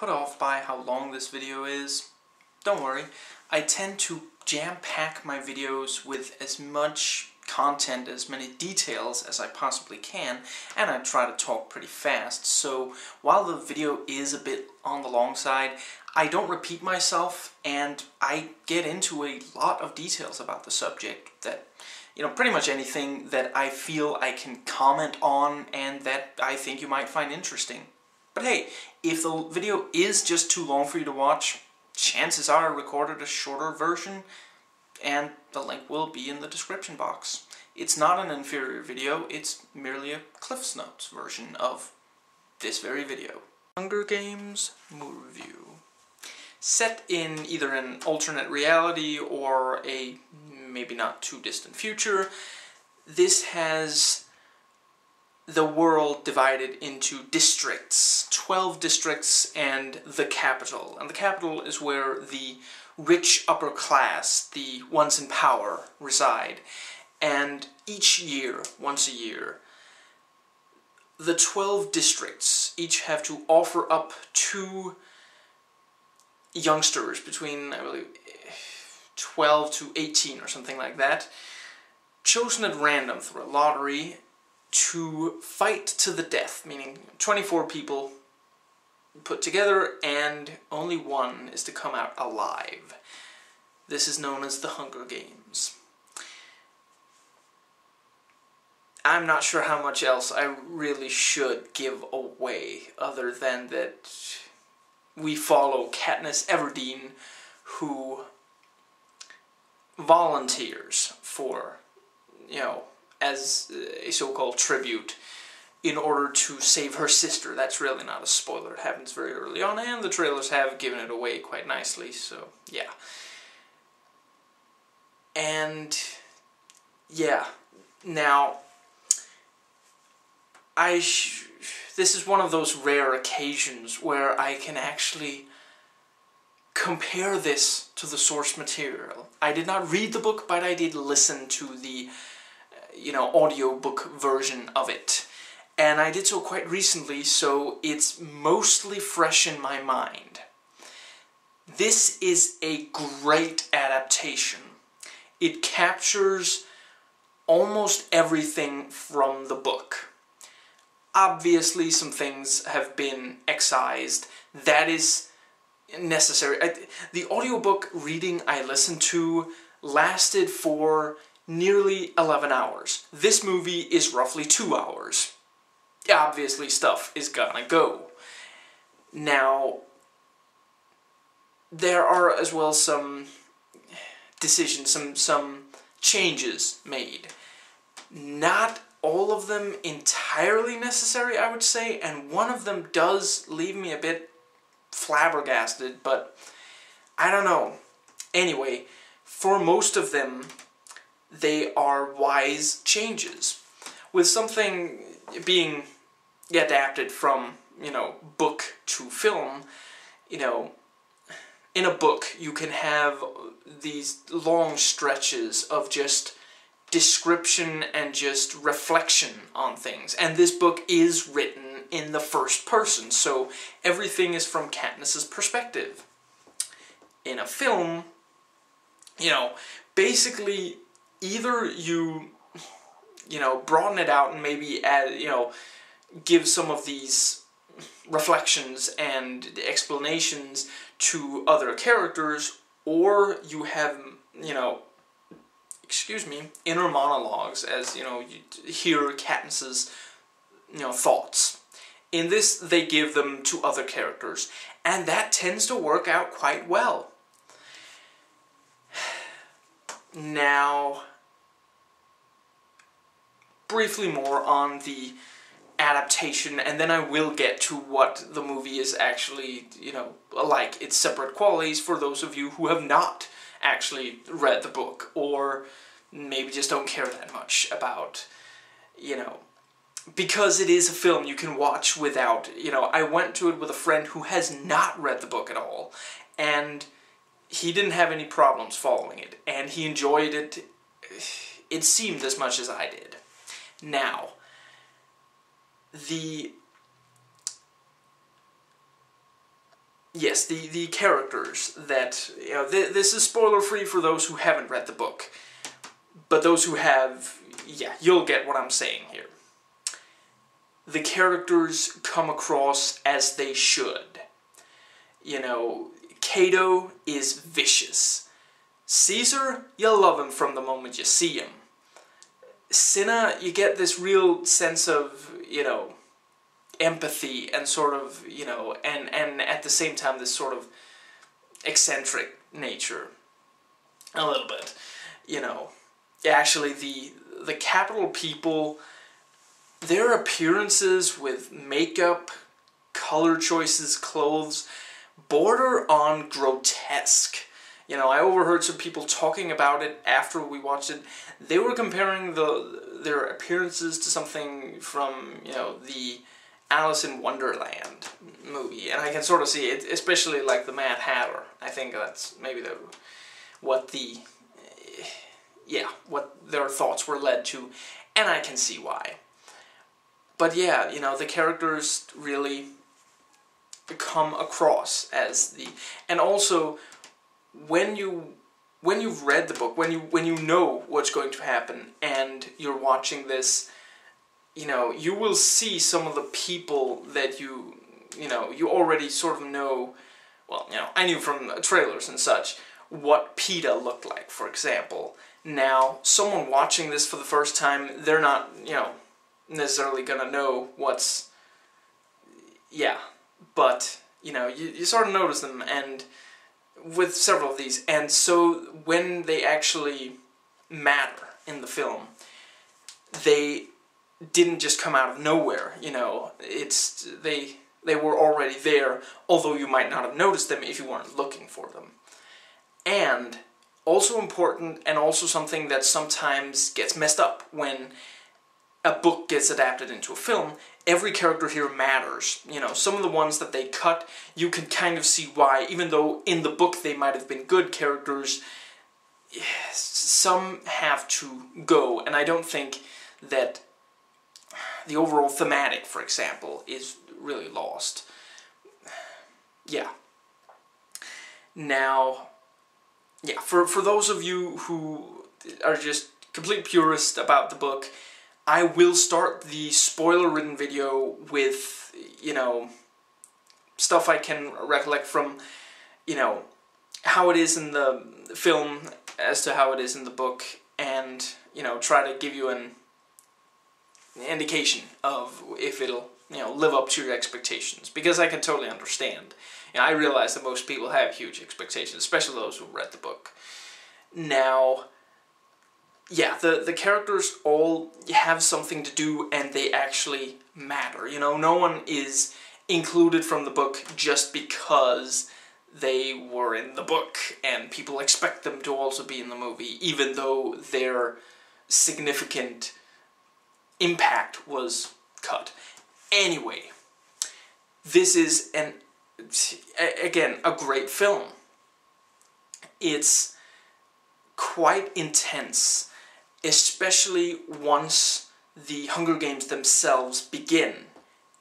put off by how long this video is, don't worry. I tend to jam-pack my videos with as much content, as many details as I possibly can, and I try to talk pretty fast. So while the video is a bit on the long side, I don't repeat myself, and I get into a lot of details about the subject that, you know, pretty much anything that I feel I can comment on and that I think you might find interesting. But hey, if the video is just too long for you to watch, chances are I recorded a shorter version, and the link will be in the description box. It's not an inferior video, it's merely a Cliff's Notes version of this very video. Hunger Games movie review. Set in either an alternate reality or a maybe not too distant future, this has the world divided into districts, 12 districts and the Capitol. And the Capitol is where the rich upper class, the ones in power, reside. And each year, once a year, the 12 districts each have to offer up two youngsters between, I believe, 12 to 18 or something like that, chosen at random through a lottery to fight to the death, meaning 24 people put together and only one is to come out alive. This is known as the Hunger Games. I'm not sure how much else I really should give away other than that we follow Katniss Everdeen who volunteers for, you know, as a so-called tribute in order to save her sister. That's really not a spoiler. It happens very early on, and the trailers have given it away quite nicely, so yeah. And, yeah. Now, I... this is one of those rare occasions where I can actually compare this to the source material. I did not read the book, but I did listen to the you know, audiobook version of it. And I did so quite recently, so it's mostly fresh in my mind. This is a great adaptation. It captures almost everything from the book. Obviously, some things have been excised. That is necessary. I, the audiobook reading I listened to lasted for nearly 11 hours. This movie is roughly 2 hours. Obviously stuff is gonna go. Now, there are as well some decisions, some, some changes made. Not all of them entirely necessary, I would say, and one of them does leave me a bit flabbergasted, but I don't know. Anyway, for most of them, they are wise changes. With something being adapted from, you know, book to film, you know, in a book you can have these long stretches of just description and just reflection on things. And this book is written in the first person, so everything is from Katniss's perspective. In a film, you know, basically either you, you know, broaden it out and maybe add, you know, give some of these reflections and explanations to other characters, or you have, you know, excuse me, inner monologues as, you know, you hear Katniss's, you know, thoughts. In this, they give them to other characters, and that tends to work out quite well. Now, briefly more on the adaptation, and then I will get to what the movie is actually, you know, like, its separate qualities for those of you who have not actually read the book, or maybe just don't care that much about, you know, because it is a film you can watch without, you know, I went to it with a friend who has not read the book at all, and he didn't have any problems following it, and he enjoyed it, it seemed as much as I did. Now, the yes, the, the characters that, you know, th this is spoiler free for those who haven't read the book. But those who have, yeah, you'll get what I'm saying here. The characters come across as they should. You know, Cato is vicious. Caesar, you'll love him from the moment you see him. Cinna, you get this real sense of, you know, empathy and sort of, you know, and, and at the same time this sort of eccentric nature. A little bit. You know, actually the the Capitol people, their appearances with makeup, color choices, clothes, border on grotesque. You know, I overheard some people talking about it after we watched it. They were comparing the their appearances to something from, you know, the Alice in Wonderland movie, and I can sort of see it, especially like the Mad Hatter. I think that's maybe the what the yeah what their thoughts were led to, and I can see why. But yeah, you know the characters really come across as the and also when you when you've read the book when you when you know what's going to happen and you're watching this you know, you will see some of the people that you, you know, you already sort of know, well, you know, I knew from trailers and such, what Peeta looked like, for example. Now, someone watching this for the first time, they're not, you know, necessarily gonna know what's, yeah, but, you know, you, you sort of notice them, and with several of these, and so when they actually matter in the film, they didn't just come out of nowhere, you know, it's, they, they were already there, although you might not have noticed them if you weren't looking for them. And, also important, and also something that sometimes gets messed up when a book gets adapted into a film, every character here matters. You know, some of the ones that they cut, you can kind of see why, even though in the book they might have been good characters, some have to go, and I don't think that the overall thematic, for example, is really lost. Yeah. Now, yeah, for, for those of you who are just complete purists about the book, I will start the spoiler-ridden video with, you know, stuff I can recollect from, you know, how it is in the film as to how it is in the book, and, you know, try to give you an indication of if it'll you know live up to your expectations because I can totally understand. You know, I realize that most people have huge expectations, especially those who read the book. Now, yeah, the the characters all have something to do and they actually matter. You know, no one is included from the book just because they were in the book and people expect them to also be in the movie even though they're significant impact was cut. Anyway, this is an again a great film. It's quite intense, especially once the Hunger Games themselves begin.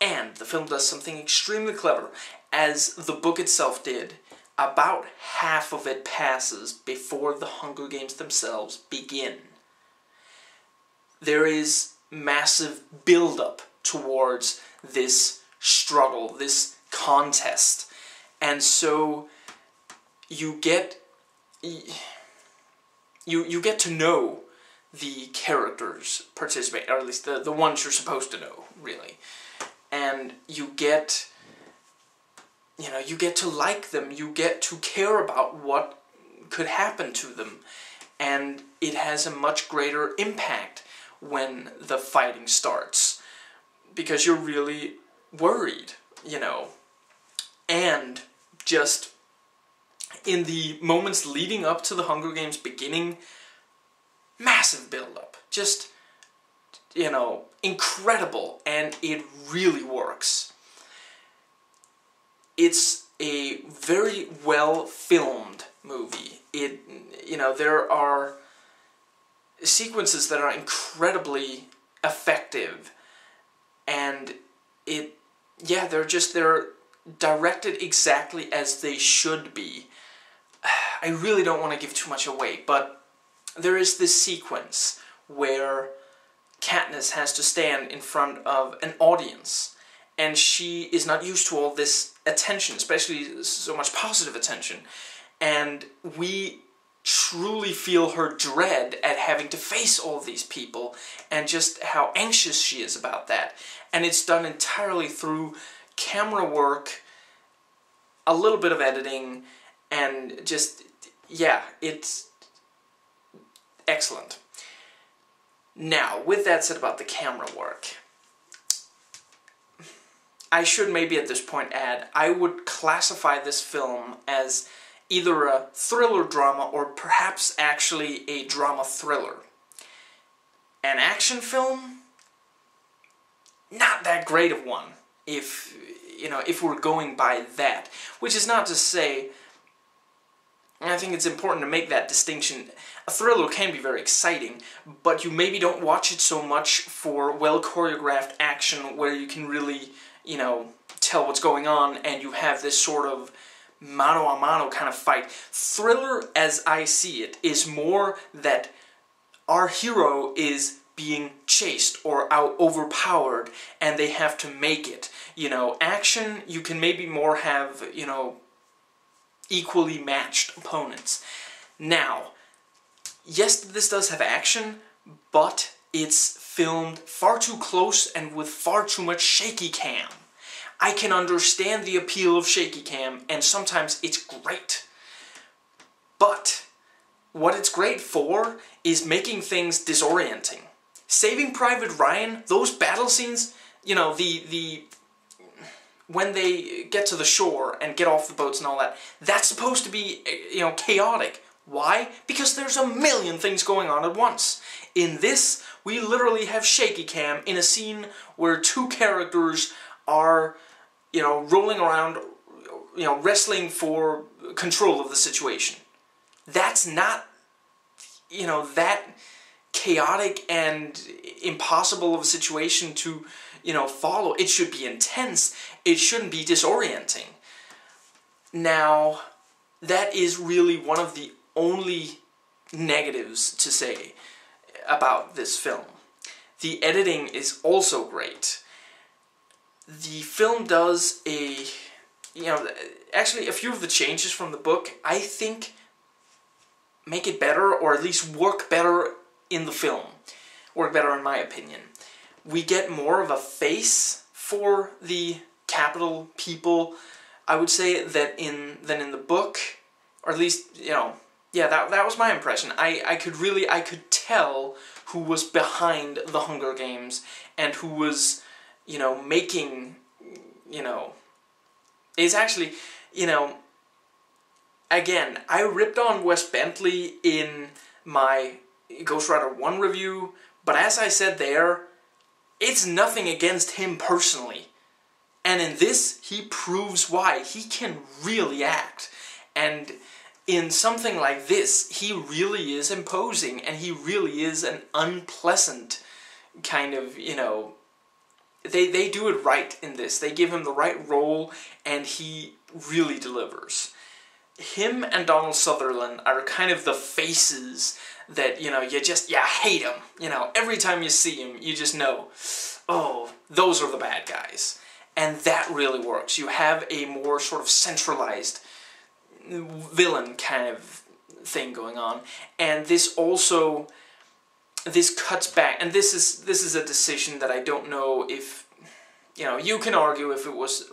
And the film does something extremely clever, as the book itself did. About half of it passes before the Hunger Games themselves begin. There is massive build-up towards this struggle, this contest. And so you get you you get to know the characters participate, or at least the, the ones you're supposed to know, really. And you get you know, you get to like them, you get to care about what could happen to them. And it has a much greater impact when the fighting starts because you're really worried, you know. And just in the moments leading up to the Hunger Games beginning, massive build-up. Just, you know, incredible, and it really works. It's a very well filmed movie. It, you know, there are sequences that are incredibly effective and it yeah they're just they're directed exactly as they should be. I really don't want to give too much away, but there is this sequence where Katniss has to stand in front of an audience, and she is not used to all this attention, especially so much positive attention, and we truly feel her dread at having to face all these people and just how anxious she is about that. And it's done entirely through camera work, a little bit of editing, and just, yeah, it's excellent. Now, with that said about the camera work, I should maybe at this point add, I would classify this film as either a thriller drama or perhaps actually a drama thriller. An action film? Not that great of one, if, you know, if we're going by that. Which is not to say, and I think it's important to make that distinction, a thriller can be very exciting, but you maybe don't watch it so much for well choreographed action where you can really, you know, tell what's going on and you have this sort of mano a mano kind of fight. Thriller, as I see it, is more that our hero is being chased or out overpowered and they have to make it. You know, action, you can maybe more have, you know, equally matched opponents. Now, yes, this does have action, but it's filmed far too close and with far too much shaky cam. I can understand the appeal of shaky cam, and sometimes it's great. But what it's great for is making things disorienting. Saving Private Ryan, those battle scenes, you know, the the when they get to the shore and get off the boats and all that, that's supposed to be, you know, chaotic. Why? Because there's a million things going on at once. In this, we literally have shaky cam in a scene where two characters are you know, rolling around, you know, wrestling for control of the situation. That's not, you know, that chaotic and impossible of a situation to, you know, follow. It should be intense. It shouldn't be disorienting. Now, that is really one of the only negatives to say about this film. The editing is also great the film does a, you know, actually a few of the changes from the book, I think, make it better, or at least work better in the film. Work better in my opinion. We get more of a face for the Capitol people, I would say, that in than in the book, or at least, you know, yeah, that, that was my impression. I, I could really, I could tell who was behind the Hunger Games and who was you know, making, you know, is actually, you know, again, I ripped on Wes Bentley in my Ghost Rider 1 review, but as I said there, it's nothing against him personally. And in this, he proves why. He can really act. And in something like this, he really is imposing, and he really is an unpleasant kind of, you know, they, they do it right in this. They give him the right role, and he really delivers. Him and Donald Sutherland are kind of the faces that, you know, you just, you hate him. You know, every time you see him, you just know, oh, those are the bad guys. And that really works. You have a more sort of centralized villain kind of thing going on. And this also this cuts back, and this is this is a decision that I don't know if you know. You can argue if it was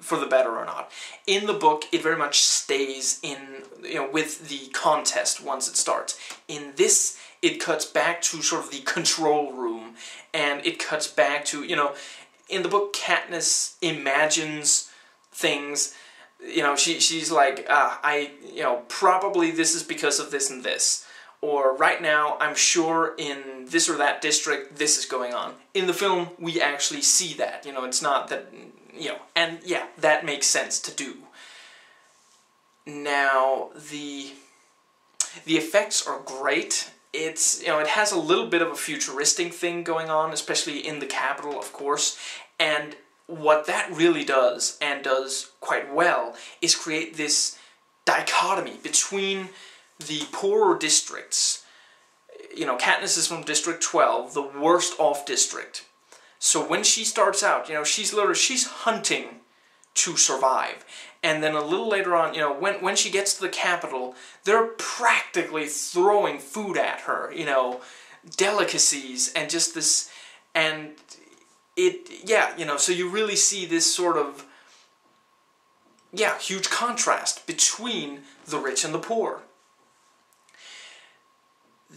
for the better or not. In the book, it very much stays in you know with the contest once it starts. In this, it cuts back to sort of the control room, and it cuts back to you know. In the book, Katniss imagines things you know, she she's like, ah, I, you know, probably this is because of this and this or right now I'm sure in this or that district this is going on. In the film we actually see that, you know, it's not that, you know, and yeah, that makes sense to do. Now, the the effects are great. It's, you know, it has a little bit of a futuristic thing going on, especially in the Capitol, of course, and what that really does, and does quite well, is create this dichotomy between the poorer districts. You know, Katniss is from District 12, the worst off district. So when she starts out, you know, she's literally, she's hunting to survive. And then a little later on, you know, when, when she gets to the Capitol, they're practically throwing food at her, you know, delicacies and just this, and it, yeah, you know, so you really see this sort of, yeah, huge contrast between the rich and the poor.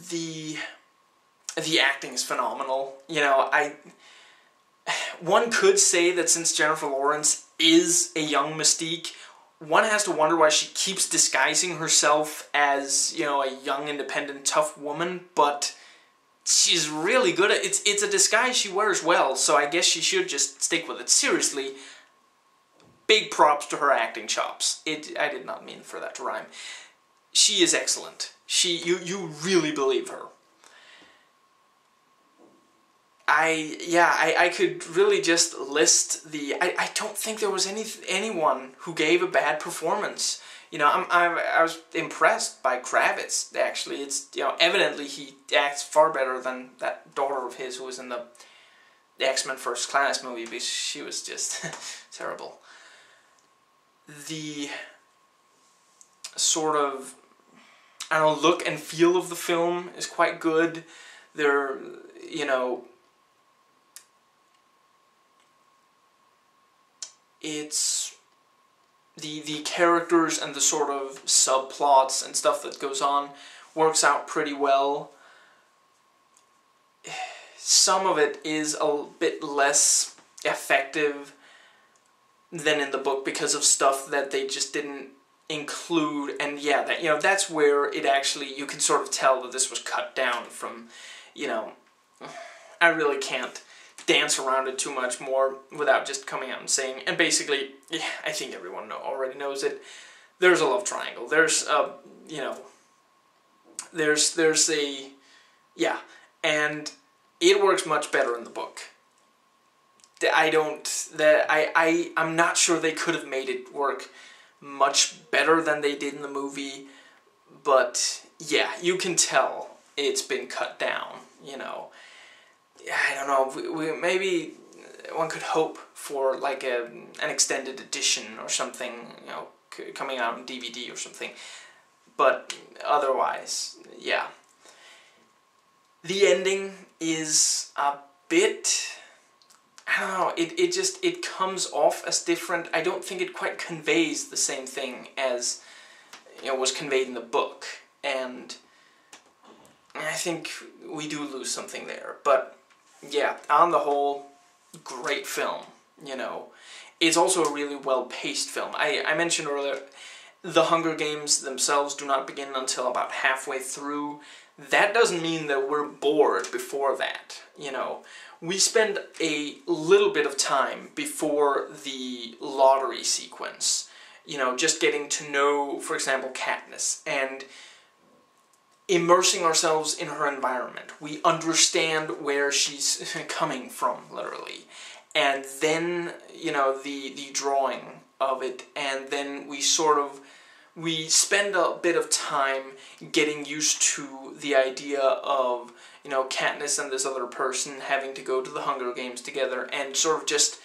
The, the acting is phenomenal. You know, I, one could say that since Jennifer Lawrence is a young Mystique, one has to wonder why she keeps disguising herself as, you know, a young, independent, tough woman, but she's really good at it's it's a disguise she wears well, so I guess she should just stick with it. Seriously, big props to her acting chops. It I did not mean for that to rhyme. She is excellent. She you you really believe her. I yeah I, I could really just list the I, I don't think there was any anyone who gave a bad performance. You know I'm, I'm I was impressed by Kravitz actually. It's you know evidently he acts far better than that daughter of his who was in the X-Men First Class movie because she was just terrible. The sort of I don't know look and feel of the film is quite good. There you know it's the the characters and the sort of subplots and stuff that goes on works out pretty well. Some of it is a bit less effective than in the book because of stuff that they just didn't include and yeah that you know that's where it actually you can sort of tell that this was cut down from you know I really can't dance around it too much more without just coming out and saying, and basically, yeah, I think everyone know, already knows it, there's a love triangle. There's a, you know, there's, there's a, yeah, and it works much better in the book. I don't, that I, I, I'm not sure they could have made it work much better than they did in the movie, but yeah, you can tell it's been cut down, you know. I don't know, we, we, maybe one could hope for like a, an extended edition or something, you know, coming out on DVD or something. But otherwise, yeah. The ending is a bit, I don't know, it, it just, it comes off as different. I don't think it quite conveys the same thing as, you know, was conveyed in the book. And I think we do lose something there. But yeah, on the whole, great film, you know. It's also a really well-paced film. I, I mentioned earlier, the Hunger Games themselves do not begin until about halfway through. That doesn't mean that we're bored before that, you know. We spend a little bit of time before the lottery sequence, you know, just getting to know, for example, Katniss, and immersing ourselves in her environment. We understand where she's coming from, literally. And then, you know, the, the drawing of it, and then we sort of, we spend a bit of time getting used to the idea of, you know, Katniss and this other person having to go to the Hunger Games together, and sort of just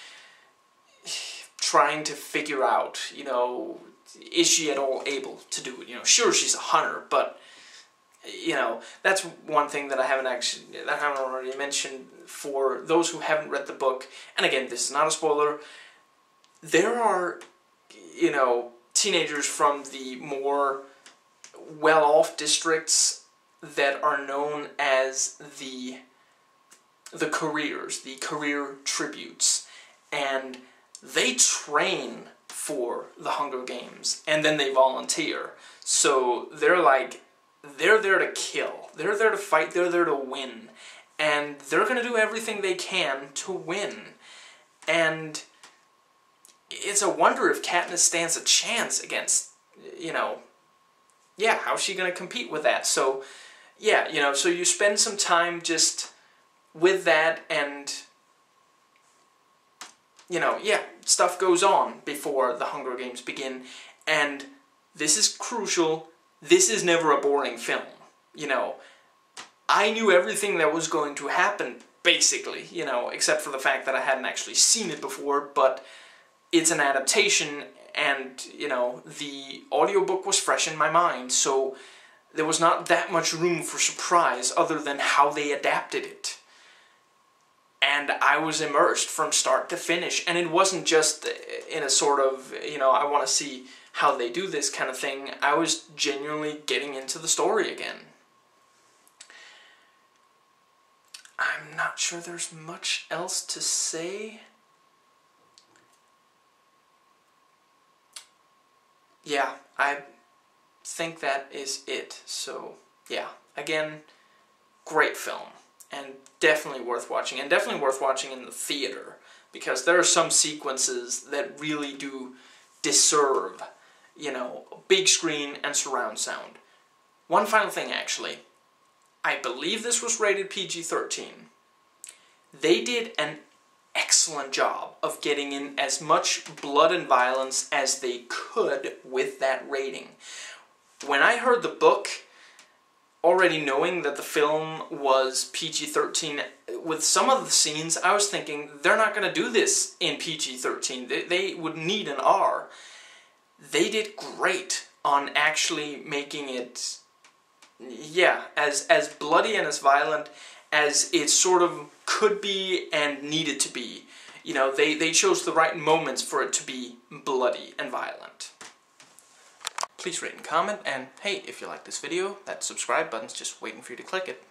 trying to figure out, you know, is she at all able to do it? You know, sure, she's a hunter, but you know, that's one thing that I haven't actually, that I haven't already mentioned for those who haven't read the book. And again, this is not a spoiler. There are, you know, teenagers from the more well-off districts that are known as the the careers, the career tributes, and they train for the Hunger Games, and then they volunteer. So they're like they're there to kill. They're there to fight. They're there to win. And they're going to do everything they can to win. And it's a wonder if Katniss stands a chance against, you know, yeah, how's she going to compete with that? So, yeah, you know, so you spend some time just with that and you know, yeah, stuff goes on before the Hunger Games begin, and this is crucial. This is never a boring film. You know, I knew everything that was going to happen, basically, you know, except for the fact that I hadn't actually seen it before, but it's an adaptation, and, you know, the audiobook was fresh in my mind, so there was not that much room for surprise other than how they adapted it and I was immersed from start to finish. And it wasn't just in a sort of, you know, I want to see how they do this kind of thing. I was genuinely getting into the story again. I'm not sure there's much else to say. Yeah, I think that is it. So, yeah, again, great film and definitely worth watching, and definitely worth watching in the theater, because there are some sequences that really do deserve, you know, big screen and surround sound. One final thing, actually. I believe this was rated PG-13. They did an excellent job of getting in as much blood and violence as they could with that rating. When I heard the book, already knowing that the film was PG-13, with some of the scenes, I was thinking, they're not going to do this in PG-13. They, they would need an R. They did great on actually making it, yeah, as, as bloody and as violent as it sort of could be and needed to be. You know, they, they chose the right moments for it to be bloody and violent please rate and comment, and hey, if you like this video, that subscribe button's just waiting for you to click it.